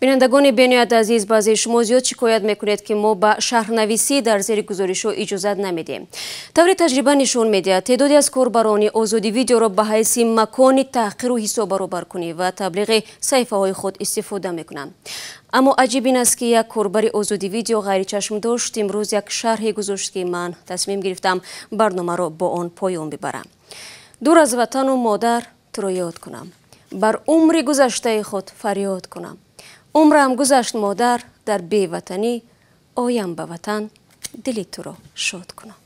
бинандагони бениҳоят азиз баъзеи шумо зиёд шикоят мекунед ки мо ба шаҳрнависӣ дар зери гузоришҳо иҷозат намедиҳем таври таҷриба нишон медиҳад теъдоде аз корбарони озоди видеоро ба ҳайси макони таҳқиру ҳисоббаробаркунӣ ва таблиғи саҳифаҳои худ истифода мекунанд. Аммо аҷиб ин аст ки як корбари озоди видео ғайричашмдошт имрӯз як шарҳе гузошт ки ман тасмим гирифтам барномаро бо он поён бибарам. Дур аз ватану модар туро ёд кунам. Бар умри гузаштаи худ фарёд кунам умрам гузашт модар дар беватанӣ оям ба ватан дили туро шод кунам